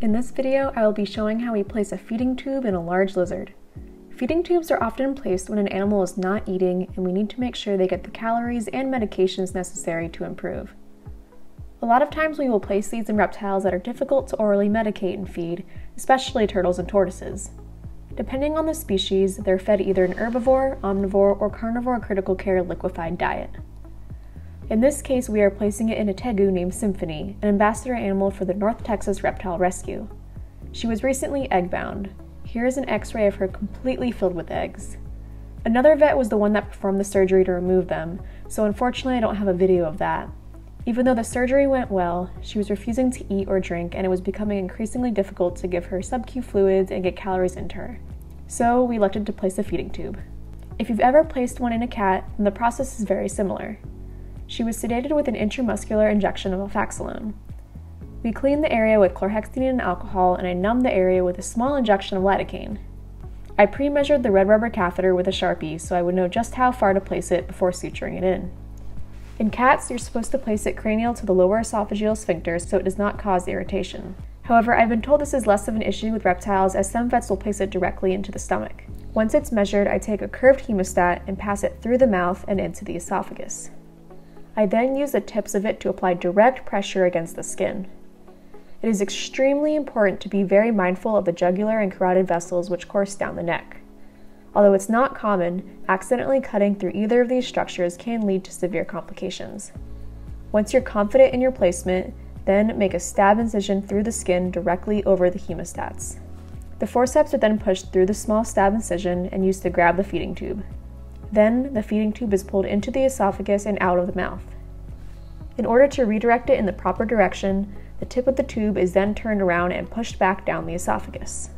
In this video, I will be showing how we place a feeding tube in a large lizard. Feeding tubes are often placed when an animal is not eating and we need to make sure they get the calories and medications necessary to improve. A lot of times we will place these in reptiles that are difficult to orally medicate and feed, especially turtles and tortoises. Depending on the species, they're fed either an herbivore, omnivore, or carnivore critical care liquefied diet. In this case, we are placing it in a tegu named Symphony, an ambassador animal for the North Texas Reptile Rescue. She was recently egg-bound. Here is an x-ray of her completely filled with eggs. Another vet was the one that performed the surgery to remove them, so unfortunately I don't have a video of that. Even though the surgery went well, she was refusing to eat or drink and it was becoming increasingly difficult to give her sub-Q fluids and get calories into her. So we elected to place a feeding tube. If you've ever placed one in a cat, then the process is very similar. She was sedated with an intramuscular injection of alfaxalone. We cleaned the area with chlorhexidine and alcohol, and I numbed the area with a small injection of lidocaine. I pre measured the red rubber catheter with a sharpie so I would know just how far to place it before suturing it in. In cats, you're supposed to place it cranial to the lower esophageal sphincter so it does not cause irritation. However, I've been told this is less of an issue with reptiles as some vets will place it directly into the stomach. Once it's measured, I take a curved hemostat and pass it through the mouth and into the esophagus. I then use the tips of it to apply direct pressure against the skin. It is extremely important to be very mindful of the jugular and carotid vessels which course down the neck. Although it's not common, accidentally cutting through either of these structures can lead to severe complications. Once you're confident in your placement, then make a stab incision through the skin directly over the hemostats. The forceps are then pushed through the small stab incision and used to grab the feeding tube. Then, the feeding tube is pulled into the esophagus and out of the mouth. In order to redirect it in the proper direction, the tip of the tube is then turned around and pushed back down the esophagus.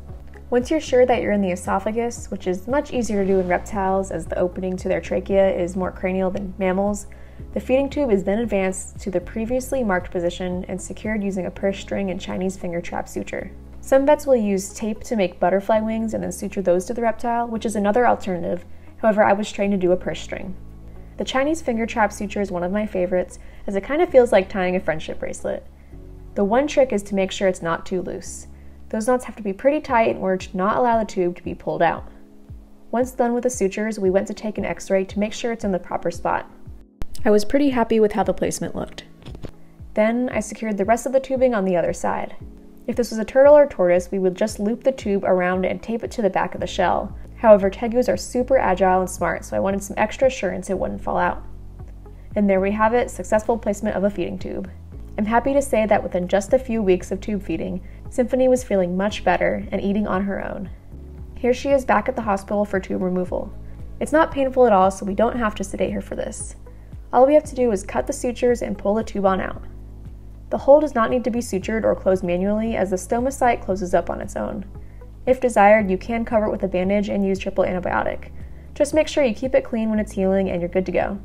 Once you're sure that you're in the esophagus, which is much easier to do in reptiles as the opening to their trachea is more cranial than mammals, the feeding tube is then advanced to the previously marked position and secured using a purse string and Chinese finger trap suture. Some vets will use tape to make butterfly wings and then suture those to the reptile, which is another alternative, However, I was trained to do a purse string. The Chinese finger trap suture is one of my favorites as it kind of feels like tying a friendship bracelet. The one trick is to make sure it's not too loose. Those knots have to be pretty tight in order to not allow the tube to be pulled out. Once done with the sutures, we went to take an x-ray to make sure it's in the proper spot. I was pretty happy with how the placement looked. Then I secured the rest of the tubing on the other side. If this was a turtle or tortoise, we would just loop the tube around and tape it to the back of the shell, However, tegus are super agile and smart, so I wanted some extra assurance it wouldn't fall out. And there we have it, successful placement of a feeding tube. I'm happy to say that within just a few weeks of tube feeding, Symphony was feeling much better and eating on her own. Here she is back at the hospital for tube removal. It's not painful at all, so we don't have to sedate her for this. All we have to do is cut the sutures and pull the tube on out. The hole does not need to be sutured or closed manually as the stoma site closes up on its own. If desired, you can cover it with a bandage and use triple antibiotic. Just make sure you keep it clean when it's healing and you're good to go.